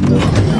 No.